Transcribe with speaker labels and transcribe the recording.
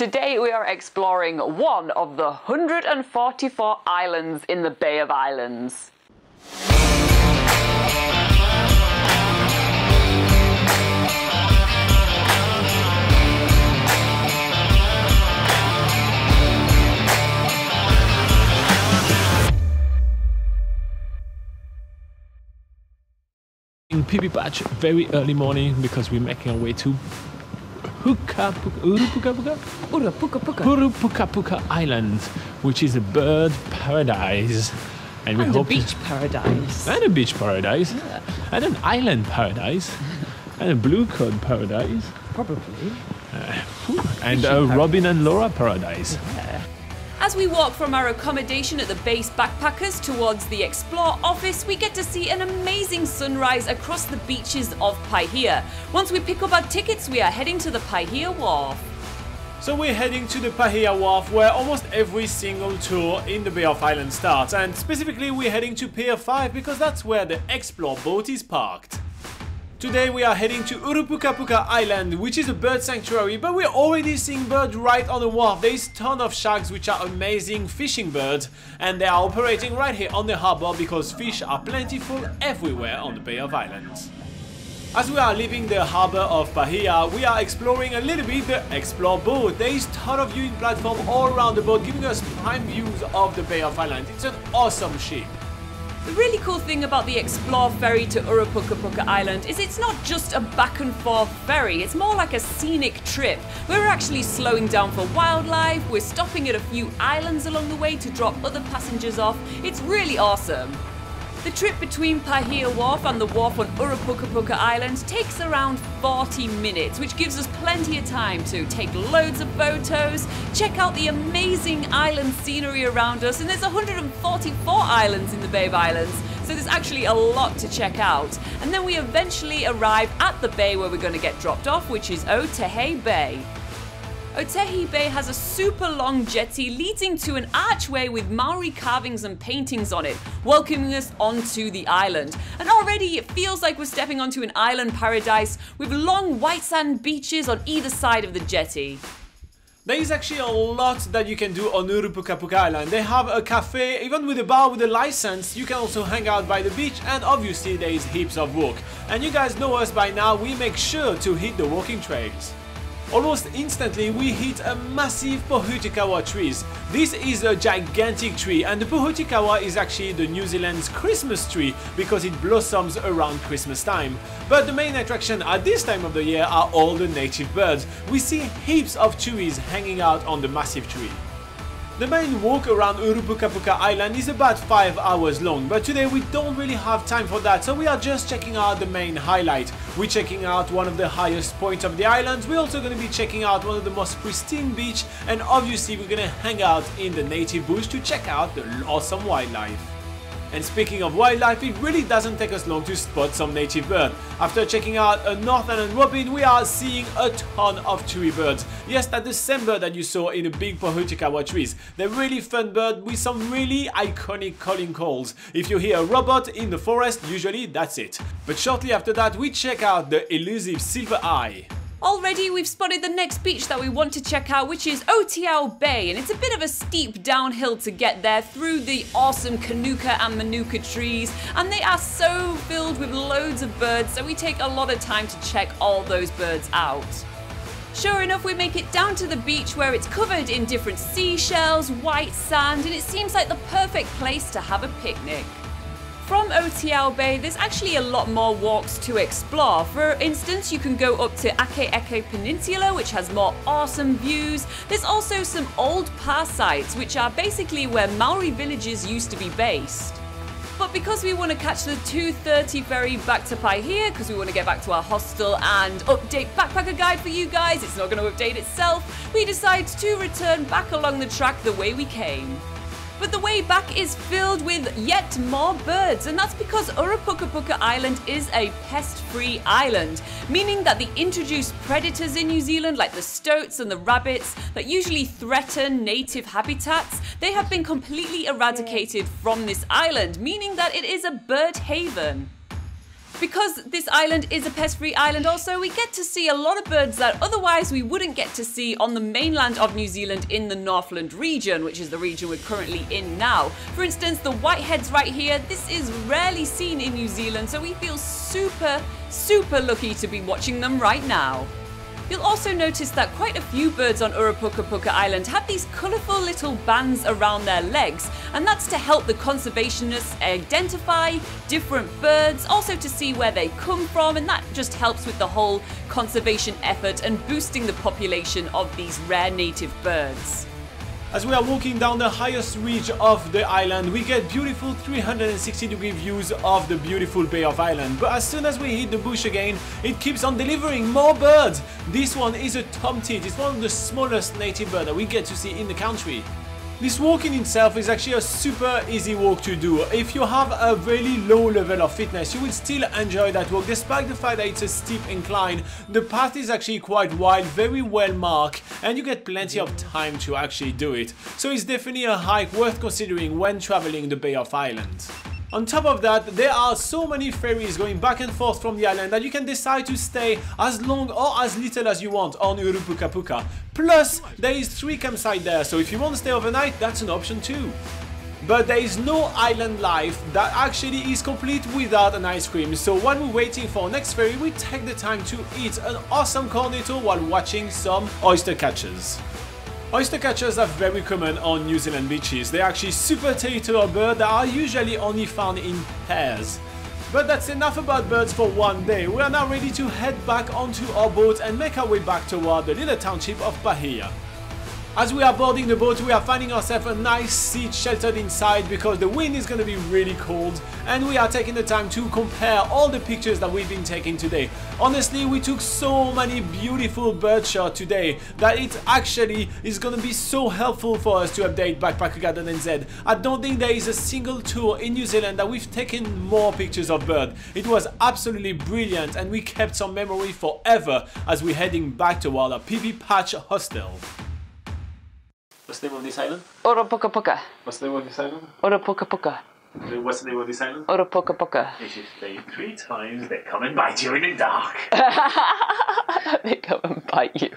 Speaker 1: Today we are exploring one of the 144 islands in the Bay of Islands.
Speaker 2: in Pipi Patch very early morning because we're making our way to Puka Puka
Speaker 1: Ura puka puka.
Speaker 2: Puka Puka Island, which is a bird paradise. And we
Speaker 1: And a beach paradise.
Speaker 2: and a beach paradise, and an island paradise, and a blue code paradise,
Speaker 1: Probably.
Speaker 2: Uh, and a Robin and Laura paradise.
Speaker 3: As we walk from our accommodation at the base backpackers towards the Explore office, we get to see an amazing sunrise across the beaches of Paihia. Once we pick up our tickets, we are heading to the Paihia Wharf.
Speaker 4: So we're heading to the Paihia Wharf where almost every single tour in the Bay of Islands starts and specifically we're heading to Pier 5 because that's where the Explore boat is parked. Today we are heading to Urupukapuka Island which is a bird sanctuary but we're already seeing birds right on the wharf. There is ton of shags which are amazing fishing birds and they are operating right here on the harbour because fish are plentiful everywhere on the Bay of Islands. As we are leaving the harbour of Paihia, we are exploring a little bit the Explore boat. There is ton of viewing platform all around the boat giving us prime views of the Bay of Islands. It's an awesome ship.
Speaker 3: The really cool thing about the Explore ferry to Urupukapuka Island is it's not just a back and forth ferry, it's more like a scenic trip. We're actually slowing down for wildlife, we're stopping at a few islands along the way to drop other passengers off. It's really awesome. The trip between Paihia Wharf and the wharf on Urupukapuka Island takes around 40 minutes, which gives us plenty of time to take loads of photos, check out the amazing island scenery around us, and there's 144 islands in the Bay of Islands, so there's actually a lot to check out. And then we eventually arrive at the bay where we're going to get dropped off, which is Otehei Bay. Otehei Bay has a super long jetty leading to an archway with Maori carvings and paintings on it, welcoming us onto the island. And already it feels like we're stepping onto an island paradise with long white sand beaches on either side of the jetty.
Speaker 4: There is actually a lot that you can do on Urupukapuka Island. They have a cafe, even with a bar with a license. You can also hang out by the beach and obviously there is heaps of walk. And you guys know us by now, we make sure to hit the walking trails. Almost instantly we hit a massive Pohutukawa trees. This is a gigantic tree and the Pohutukawa is actually the New Zealand's Christmas tree because it blossoms around Christmas time. But the main attraction at this time of the year are all the native birds. We see heaps of tuis hanging out on the massive tree. The main walk around Urupukapuka Island is about 5 hours long, but today we don't really have time for that, so we are just checking out the main highlight. We're checking out one of the highest points of the island, we're also going to be checking out one of the most pristine beach, and obviously we're going to hang out in the native bush to check out the awesome wildlife. And speaking of wildlife, it really doesn't take us long to spot some native bird. After checking out a North Island robin, we are seeing a ton of tui birds. Yes, that's the same bird that you saw in the big Pohutukawa trees. They're really fun bird with some really iconic calling calls. If you hear a robot in the forest, usually that's it. But shortly after that, we check out the elusive silver eye.
Speaker 3: Already we've spotted the next beach that we want to check out, which is Otiao Bay, and it's a bit of a steep downhill to get there through the awesome Kanuka and Manuka trees, and they are so filled with loads of birds, so we take a lot of time to check all those birds out. Sure enough, we make it down to the beach where it's covered in different seashells, white sand, and it seems like the perfect place to have a picnic. From Otiao Bay, there's actually a lot more walks to explore. For instance, you can go up to Akeake Peninsula, which has more awesome views. There's also some old pa sites, which are basically where Maori villages used to be based. But because we want to catch the 2.30 ferry back to Paihia, because we want to get back to our hostel and update Backpacker Guide for you guys, it's not going to update itself, we decide to return back along the track the way we came. But the way back is filled with yet more birds, and that's because Urupukapuka Island is a pest-free island, meaning that the introduced predators in New Zealand, like the stoats and the rabbits, that usually threaten native habitats, they have been completely eradicated from this island, meaning that it is a bird haven. Because this island is a pest-free island also, we get to see a lot of birds that otherwise we wouldn't get to see on the mainland of New Zealand in the Northland region, which is the region we're currently in now. For instance, the whiteheads right here, this is rarely seen in New Zealand, so we feel super, super lucky to be watching them right now. You'll also notice that quite a few birds on Urapuka Island have these colourful little bands around their legs, and that's to help the conservationists identify different birds, also to see where they come from, and that just helps with the whole conservation effort and boosting the population of these rare native birds.
Speaker 4: As we are walking down the highest ridge of the island, we get beautiful 360 degree views of the beautiful Bay of Island. But as soon as we hit the bush again, it keeps on delivering more birds. This one is a tomtit. It's one of the smallest native bird that we get to see in the country. This walk in itself is actually a super easy walk to do. If you have a really low level of fitness, you will still enjoy that walk despite the fact that it's a steep incline. The path is actually quite wide, very well marked, and you get plenty of time to actually do it. So it's definitely a hike worth considering when traveling the Bay of Islands. On top of that, there are so many ferries going back and forth from the island that you can decide to stay as long or as little as you want on Urupukapuka. Plus, there is three campsites there, so if you want to stay overnight, that's an option too. But there is no island life that actually is complete without an ice cream, so while we're waiting for our next ferry, we take the time to eat an awesome cornetto while watching some oyster catchers. Oyster catchers are very common on New Zealand beaches. They're actually super territorial birds that are usually only found in pairs. But that's enough about birds for one day. We are now ready to head back onto our boat and make our way back toward the little township of Paihia. As we are boarding the boat, we are finding ourselves a nice seat sheltered inside because the wind is going to be really cold and we are taking the time to compare all the pictures that we've been taking today. Honestly, we took so many beautiful bird shots today that it actually is going to be so helpful for us to update Backpacker Guide NZ. I don't think there is a single tour in New Zealand that we've taken more pictures of bird. It was absolutely brilliant and we kept some memory forever as we're heading back toward our Pipi Patch hostel. What's the name of this island?
Speaker 1: Urapuka
Speaker 4: What's the name of this island?
Speaker 1: Urapuka
Speaker 4: What's the name of this island?
Speaker 1: Urapuka
Speaker 4: If you stay three times, they come and bite you in the dark.
Speaker 1: They come and bite you.